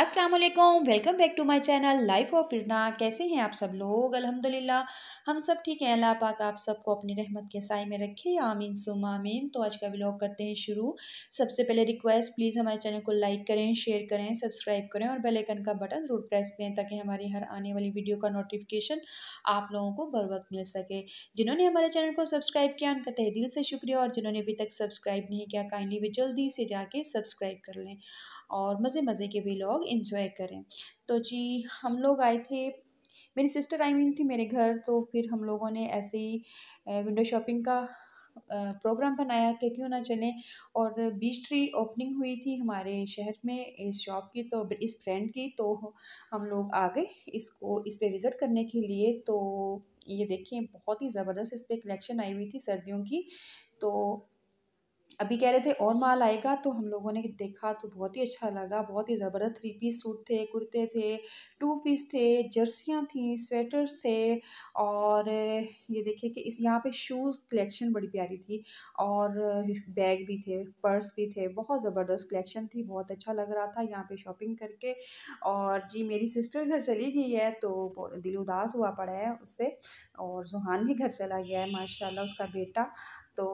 अस्सलाम वालेकुम welcome back to my channel life of फिरना कैसे हैं आप सब लोग? अल्हम्दुलिल्लाह, हम सब ठीक हैं। अल्लाह पाक आप सबको अपनी रहमत के साय में रखे। आमीन, सुम आमीन। तो आज का व्लॉग करते हैं शुरू। सबसे पहले रिक्वेस्ट प्लीज़ हमारे चैनल को लाइक करें शेयर करें सब्सक्राइब करें और बेल आइकन का बटन ज़रूर प्रेस करें ताकि हमारी हर आने वाली वीडियो का नोटिफिकेशन आप लोगों को बर वक्त मिल सके। जिन्होंने हमारे चैनल को सब्सक्राइब किया, उनका तह दिल से शुक्रिया और जिन्होंने अभी तक सब्सक्राइब नहीं किया काइंडली वे जल्दी से जाके सब्सक्राइब कर लें। और मज़े मज़े के भी लोग इन्जॉय करें। तो जी, हम लोग आए थे, मेरी सिस्टर आई हुई थी मेरे घर तो फिर हम लोगों ने ऐसे ही विंडो शॉपिंग का प्रोग्राम बनाया, कि क्यों ना चलें। और बीच ट्री ओपनिंग हुई थी हमारे शहर में इस शॉप की तो इस ब्रांड की तो हम लोग आ गए इसको, इस पे विज़िट करने के लिए। तो ये देखिए, बहुत ही ज़बरदस्त इस पर कलेक्शन आई हुई थी सर्दियों की। तो अभी कह रहे थे, और माल आएगा? तो हम लोगों ने देखा तो बहुत ही अच्छा लगा। बहुत ही ज़बरदस्त थ्री पीस सूट थे, कुर्ते थे टू पीस थे, जर्सियाँ थी स्वेटर्स थे और ये देखिए कि इस यहाँ पे शूज़ कलेक्शन बड़ी प्यारी थी और बैग भी थे पर्स भी थे। बहुत ज़बरदस्त कलेक्शन थी, बहुत अच्छा लग रहा था यहाँ पे शॉपिंग करके। और जी, मेरी सिस्टर घर चली गई है तो दिल उदास हुआ पड़ा है उससे। और जुहान भी घर चला गया है, माशाल्लाह उसका बेटा। तो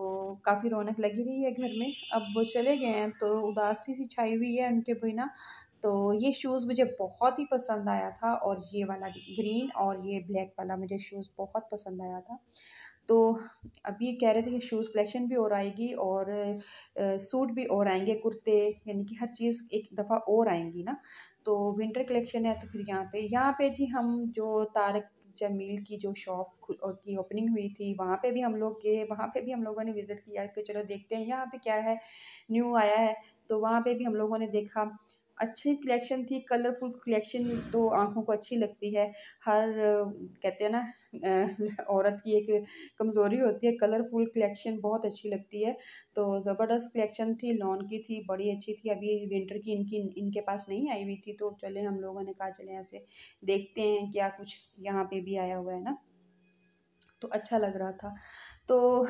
काफ़ी रौनक लगी रही है घर में। अब वो चले गए हैं तो उदासी सी छाई हुई है उनके बिना। तो ये शूज़ मुझे बहुत ही पसंद आया था और ये वाला ग्रीन और ये ब्लैक वाला मुझे शूज़ बहुत पसंद आया था। तो अभी कह रहे थे कि शूज़ कलेक्शन भी और आएगी और सूट भी और आएँगे, कुर्ते, यानी कि हर चीज़ एक दफ़ा और आएँगी ना। तो विंटर कलेक्शन है तो फिर यहाँ पे यहाँ पे जी हम जो तारक जमील की जो शॉप की ओपनिंग हुई थी, वहाँ पे भी हम लोग गए, वहाँ पे भी हम लोगों ने विज़िट किया कि चलो देखते हैं, यहाँ पे क्या है, न्यू आया है तो वहाँ पे भी हम लोगों ने देखा। अच्छी कलेक्शन थी कलरफुल कलेक्शन तो आँखों को अच्छी लगती है। हर, कहते हैं ना औरत की एक कमज़ोरी होती है कलरफुल कलेक्शन बहुत अच्छी लगती है। तो ज़बरदस्त कलेक्शन थी लॉन की थी, बड़ी अच्छी थी। अभी विंटर की इनकी, इनके पास नहीं आई हुई थी तो चले हम लोगों ने कहा, चले ऐसे देखते हैं क्या कुछ यहाँ पे भी आया हुआ है ना। तो अच्छा लग रहा था। तो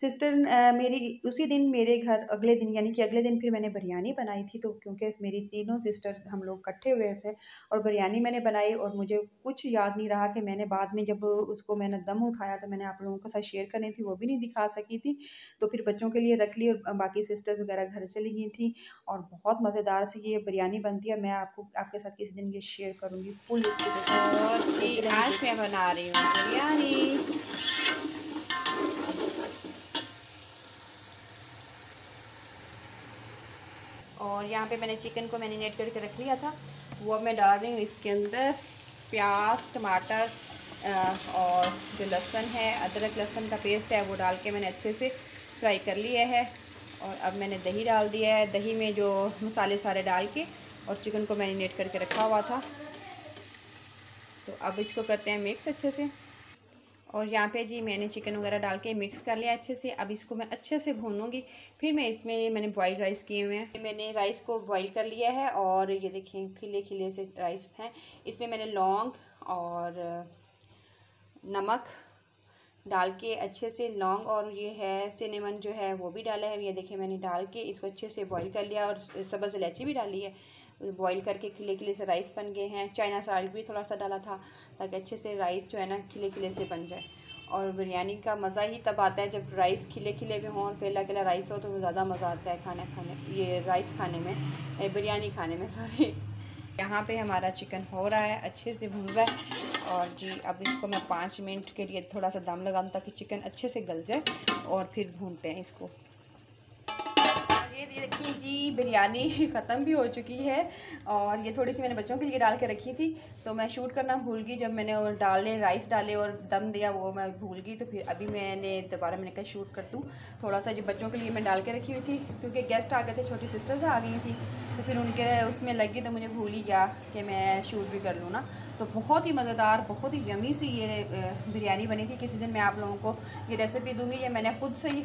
सिस्टर मेरी उसी दिन मेरे घर अगले दिन यानी कि अगले दिन फिर मैंने बिरयानी बनाई थी तो क्योंकि मेरी तीनों सिस्टर हम लोग इकट्ठे हुए थे और बिरयानी मैंने बनाई और मुझे कुछ याद नहीं रहा कि मैंने बाद में जब उसको मैंने दम उठाया तो मैंने आप लोगों के साथ शेयर करनी थी वो भी नहीं दिखा सकी थी तो फिर बच्चों के लिए रख ली और बाकी सिस्टर्स वगैरह घर चली गई थी और बहुत मज़ेदार से ये बिरयानी बनती है। मैं आपको आपके साथ किसी दिन ये शेयर करूँगी फुल इसकी आज मैं बना रही हूँ बिरयानी। और यहाँ पे मैंने चिकन को मैरिनेट करके रख लिया था। वो अब मैं डाल रही हूँ इसके अंदर प्याज, टमाटर और जो लहसन है, अदरक लहसन का पेस्ट है, वो डाल के मैंने अच्छे से फ्राई कर लिया है। और अब मैंने दही डाल दिया है। दही में जो मसाले सारे डाल के और चिकन को मैरिनेट करके रखा हुआ था। तो अब इसको करते हैं मिक्स अच्छे से। और यहाँ पे जी मैंने चिकन वगैरह डाल के मिक्स कर लिया अच्छे से। अब इसको मैं अच्छे से भूनूँगी फिर मैं इसमें मैंने बॉयल राइस किए हुए हैं। मैंने राइस को बॉईल कर लिया है और ये देखें, खिले खिले से राइस हैं। इसमें मैंने लौंग और नमक डाल के अच्छे से लौंग और ये है सिनेमन जो है वो भी डाला है। ये देखें मैंने डाल के इसको अच्छे से बॉईल कर लिया और सब्ज़ इलायची भी डाली है। बॉईल करके खिले खिले से राइस बन गए हैं। चाइना साल्ट भी थोड़ा सा डाला था, ताकि अच्छे से राइस जो है ना खिले खिले से बन जाए। और बिरयानी का मज़ा ही तब आता है जब राइस खिले खिले भी हों और केला केला राइस हो तो ज़्यादा मज़ा आता है खाना खाने, ये राइस खाने में बिरयानी खाने में सॉरी यहाँ पे हमारा चिकन हो रहा है, अच्छे से भून रहा है। और जी, अब इसको मैं पाँच मिनट के लिए थोड़ा सा दम लगाऊँ ताकि चिकन अच्छे से गल जाए और फिर भूनते हैं इसको। ये देखिए जी, बिरयानी ख़त्म भी हो चुकी है और ये थोड़ी सी मैंने बच्चों के लिए डाल के रखी थी तो मैं शूट करना भूल गई। जब मैंने और डाले राइस डाले और दम दिया, वो मैं भूल गई तो फिर अभी मैंने दोबारा मैंने कहा शूट कर दूँ। थोड़ा सा जो बच्चों के लिए मैं डाल के रखी हुई थी, क्योंकि गेस्ट आ गए थे, छोटी सिस्टर्स आ गई थी तो फिर उनके उसमें लगी तो मुझे भूल ही गया कि मैं शूट भी कर लूँ ना। तो बहुत ही मज़ेदार, बहुत ही यमी सी ये बिरयानी बनी थी। किसी दिन मैं आप लोगों को ये रेसिपी दूँगी, ये मैंने खुद से ही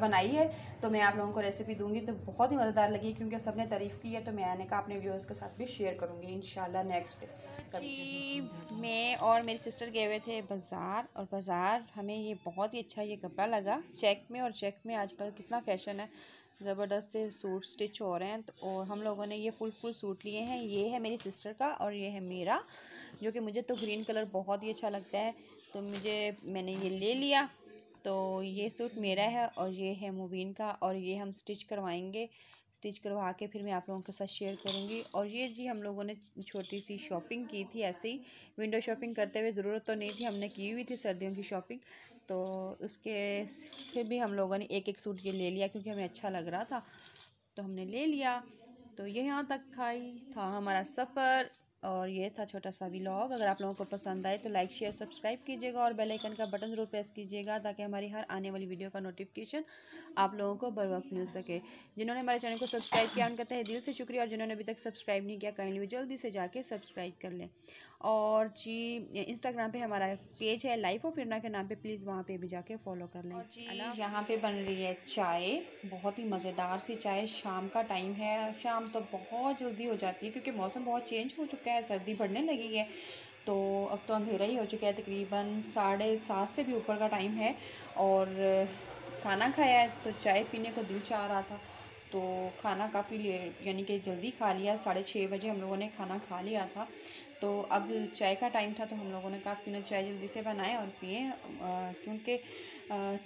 बनाई है तो मैं आप लोगों को रेसिपी दूँगी तो बहुत ही मज़ेदार लगी क्योंकि सबने तारीफ़ की है तो मैंने कहा अपने व्यूअर्स के साथ भी शेयर करूँगी इन नेक्स्ट जी, मैं और मेरी सिस्टर गए हुए थे बाज़ार और बाज़ार हमें ये बहुत ही अच्छा ये कपड़ा लगा। चेक में और चेक में आजकल कितना फ़ैशन है। ज़बरदस्त से सूट स्टिच हो रहे हैं तो और हम लोगों ने ये फुल फुल सूट लिए हैं। ये है मेरी सिस्टर का और ये है मेरा, जो कि मुझे तो ग्रीन कलर बहुत ही अच्छा लगता है। तो मुझे मैंने ये ले लिया। तो ये सूट मेरा है और ये है मुबीन का और ये हम स्टिच करवाएँगे। स्टिच करवा के फिर मैं आप लोगों के साथ शेयर करूँगी। और ये जी हम लोगों ने छोटी सी शॉपिंग की थी ऐसे ही। विंडो शॉपिंग करते हुए ज़रूरत तो नहीं थी, हमने की हुई थी सर्दियों की शॉपिंग। तो उसके फिर भी हम लोगों ने एक एक सूट ये ले लिया क्योंकि हमें अच्छा लग रहा था। तो हमने ले लिया। तो यहाँ तक खाई था हमारा सफ़र। और ये था छोटा सा व्लॉग अगर आप लोगों को पसंद आए तो लाइक शेयर सब्सक्राइब कीजिएगा और बेल आइकन का बटन ज़रूर प्रेस कीजिएगा ताकि हमारी हर आने वाली वीडियो का नोटिफिकेशन आप लोगों को बर वक्त मिल सके। जिन्होंने हमारे चैनल को सब्सक्राइब किया उनका तहे दिल से शुक्रिया और जिन्होंने अभी तक सब्सक्राइब नहीं किया कहीं भी जल्दी से जाके सब्सक्राइब कर लें। और जी इंस्टाग्राम पे हमारा पेज है लाइफ ऑफ़ इरना के नाम पे प्लीज़ वहाँ पे भी जाके फॉलो कर लें। यहाँ पे बन रही है चाय बहुत ही मज़ेदार सी चाय। शाम का टाइम है शाम तो बहुत जल्दी हो जाती है क्योंकि मौसम बहुत चेंज हो चुका है। सर्दी बढ़ने लगी है तो अब तो अंधेरा ही हो चुका है, तकरीबन साढ़े सात से भी ऊपर का टाइम है और खाना खाया है तो चाय पीने को दिल चाह रहा था तो खाना काफ़ी यानी कि जल्दी खा लिया, साढ़े छः बजे हम लोगों ने खाना खा लिया था तो अब चाय का टाइम था तो हम लोगों ने कहा क्यों ना चाय जल्दी से बनाएँ और पिए क्योंकि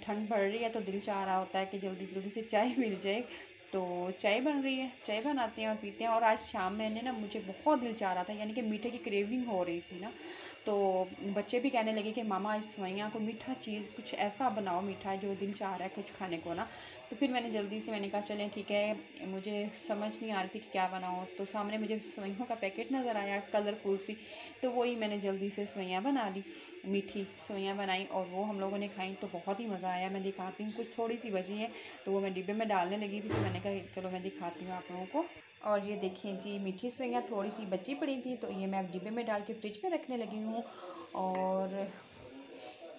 ठंड बढ़ रही है तो दिल चाह रहा होता है कि जल्दी जल्दी से चाय मिल जाए तो चाय बन रही है, चाय बनाते हैं और पीते हैं और आज शाम मैंने ना मुझे बहुत दिल चाह रहा था, यानी कि मीठे की क्रेविंग हो रही थी ना। तो बच्चे भी कहने लगे कि, मामा, इस सवैया को मीठा चीज़ कुछ ऐसा बनाओ, मीठा जो दिल चाह रहा है कुछ खाने को ना। तो फिर मैंने जल्दी से मैंने कहा, चलें, ठीक है, मुझे समझ नहीं आ रही थी कि क्या बनाऊँ। तो सामने मुझे सवैयों का पैकेट नज़र आया कलरफुल सी तो वही मैंने जल्दी से सवैयाँ बना ली। मीठी सवैयाँ बनाई और वो हम लोगों ने खाई तो बहुत ही मज़ा आया। मैं दिखाती हूँ, कुछ थोड़ी सी बची है तो वो मैं डिब्बे में डालने लगी थी तो मैंने कहा, चलो मैं दिखाती हूँ आप लोगों को। और ये देखिए जी, मीठी सवैयाँ थोड़ी सी बची पड़ी थी तो ये मैं अब डिब्बे में डाल के फ्रिज में रखने लगी हूँ। और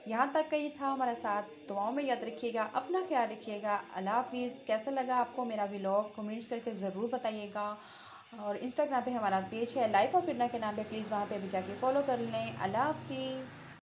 यहाँ तक का ही था हमारे साथ। दुआओं में याद रखिएगा, अपना ख्याल रखिएगा। अल्लाह हाफिज़। कैसा लगा आपको मेरा व्लॉग कमेंट्स करके ज़रूर बताइएगा। और इंस्टाग्राम पे हमारा पेज है लाइफ ऑफ़ इरना के नाम पे। प्लीज़ वहाँ पे भी जाके फॉलो कर लें। अल्लाह हाफिज़।